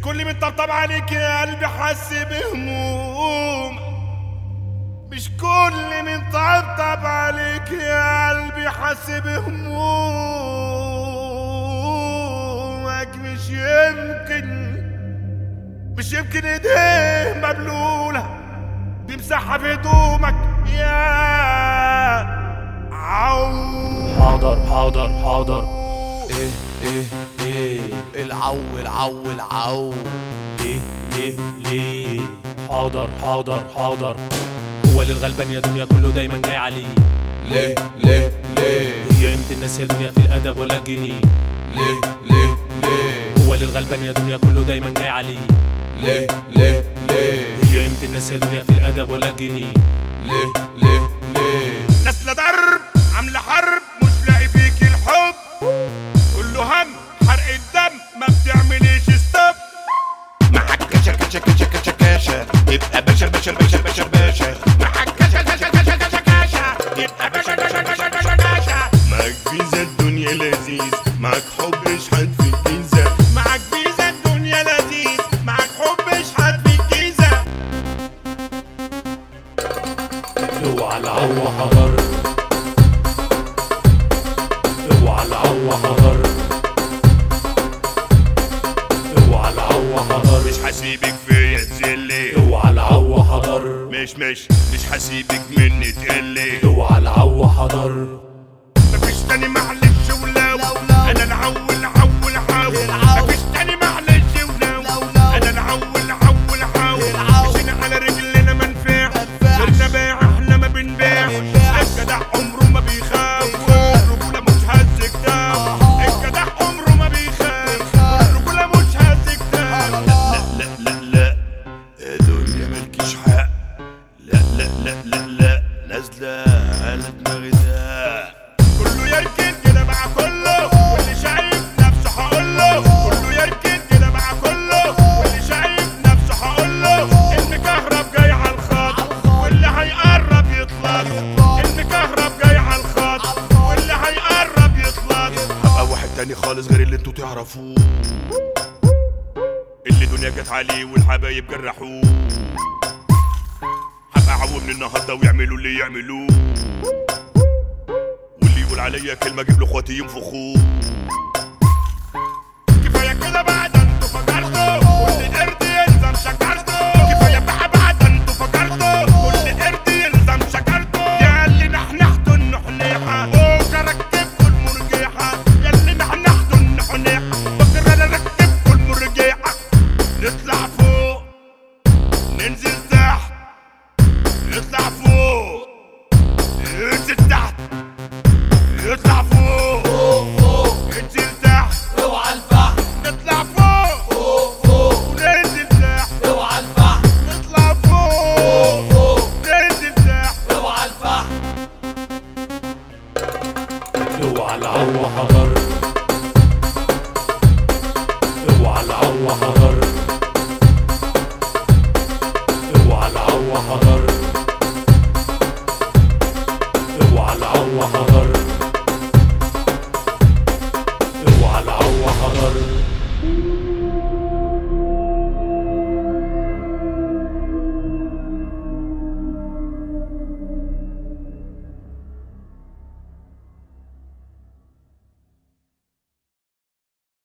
مش كل من طبطب عليك يا قلبي حس بهموم. مش كل من طبطب عليك يا قلبي حس بهمومك مش يمكن مش يمكن إيديه مبلولة تمسحها في هدومك يا عو حاضر حاضر حاضر. إيه إيه إيه. العو العو العو ليه ليه ليه؟ حاضر حاضر حاضر. هو للغلبان يا دنيا كله دايما جاي عليه. ليه ليه ليه؟ هي قيمة الناس يا دنيا في الأدب ولا الجنيه؟ ليه ليه ليه؟ هو للغلبان يا دنيا كله دايما جاي عليه. ليه ليه ليه؟ هي قيمة الناس يا دنيا في الأدب ولا الجنيه؟ ليه ليه؟ بشر بشر بشر بشر معاك بشر معاك فيزا الدنيا لذيذ معاك حب في الجيزة معاك فيزا الدنيا لذيذ معاك حب في الجيزة اوعى العو حضر اوعى العو حضر هسيبك فيا تزلي اوعى العو حضر. مش مش مش هسيبك مني تقلي. اوعى العو حضر. مفيش تاني معلش لا لا لا لا. نازلة على دماغي ده. كله يركن كده مع كله. واللي شايف نفسه هقوله. كله يركن كده مع كله. واللي شايف نفسه هقوله. المكهرب جاي على الخط واللي هيقرب يطلع. المكهرب جاي على الخط واللي هيقرب يطلع. هبقى واحد تاني خالص غير اللي أنتوا تعرفوه. اللي دنيا جت عليه والحبايب جرحوه. عو من النهارده ويعملوا اللي يعملوه. واللي يقول عليا كلمة أجيب له اخواتي ينفخوه. نطلع فوق. ننزل تحت. اوعى الفحم. نطلع فوق. فوق فوق وننزل تحت. اوعى الفحم. نطلع فوق. فوق ننزل تحت. اوعى حضر. اوعى العو حضر. اوعى العو حضر. اوعى العو حضر.